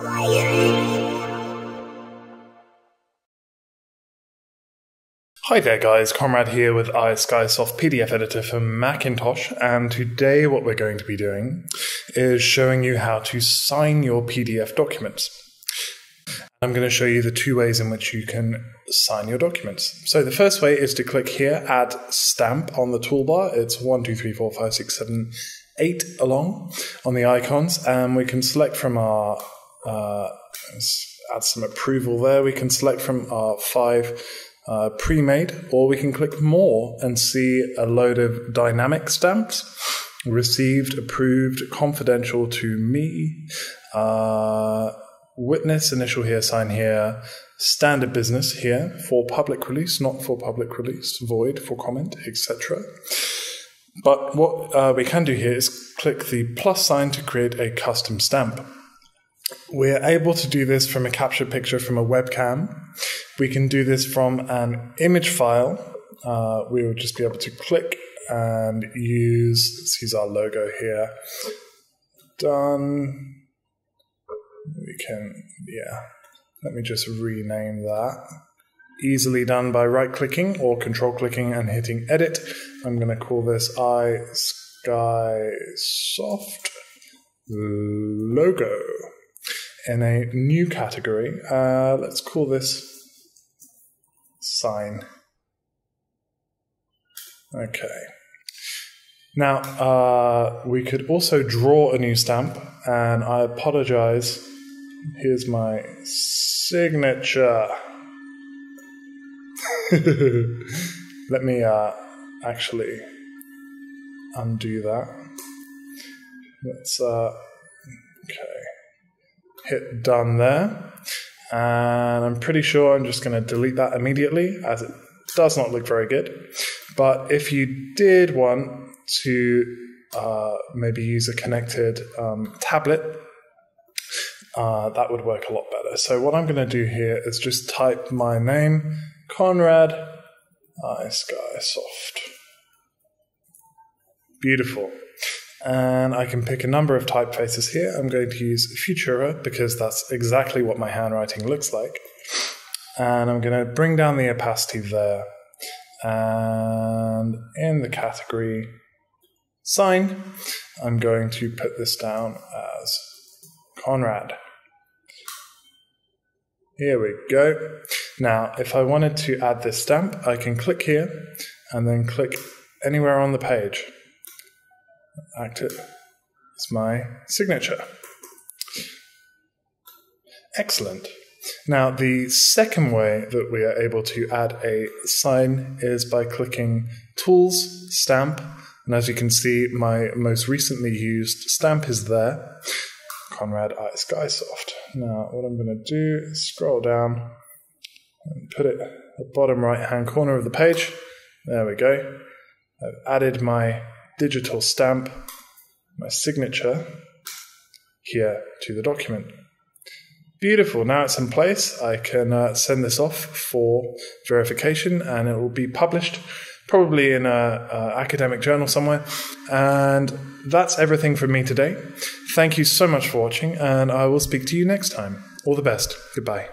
Hi there guys, Conrad here with iSkysoft PDF Editor for Macintosh and today what we're going to be doing is showing you how to sign your PDF documents. I'm going to show you the two ways in which you can sign your documents. So the first way is to click here, add stamp on the toolbar. It's one, two, three, four, five, six, seven, eight along on the icons and we can select from our, uh, add some approval there. We can select from our five uh, pre-made, or we can click more and see a load of dynamic stamps. Received, approved, confidential to me, uh, witness, initial here, sign here, standard business here for public release, not for public release, void for comment, etc. But what uh, we can do here is click the plus sign to create a custom stamp. We're able to do this from a capture picture from a webcam. We can do this from an image file. Uh, we would just be able to click and use, let's use our logo here. Done. We can, yeah, let me just rename that. Easily done by right clicking or control clicking and hitting edit. I'm going to call this iSkysoft logo in a new category. Uh, let's call this sign. Okay. Now, uh, we could also draw a new stamp, and I apologize. Here's my signature. Let me uh, actually undo that. Let's, uh, okay hit done there. And I'm pretty sure I'm just going to delete that immediately as it does not look very good. But if you did want to uh, maybe use a connected um, tablet, uh, that would work a lot better. So what I'm going to do here is just type my name, Conrad iSkysoft. Beautiful and I can pick a number of typefaces here. I'm going to use Futura because that's exactly what my handwriting looks like. And I'm going to bring down the opacity there. And in the category sign, I'm going to put this down as Conrad. Here we go. Now, if I wanted to add this stamp, I can click here and then click anywhere on the page active as my signature. Excellent. Now, the second way that we are able to add a sign is by clicking Tools, Stamp, and as you can see, my most recently used stamp is there, Conrad iSkysoft. Now, what I'm going to do is scroll down and put it at the bottom right hand corner of the page. There we go. I've added my digital stamp, my signature here to the document. Beautiful. Now it's in place. I can uh, send this off for verification and it will be published probably in an academic journal somewhere. And that's everything from me today. Thank you so much for watching and I will speak to you next time. All the best. Goodbye.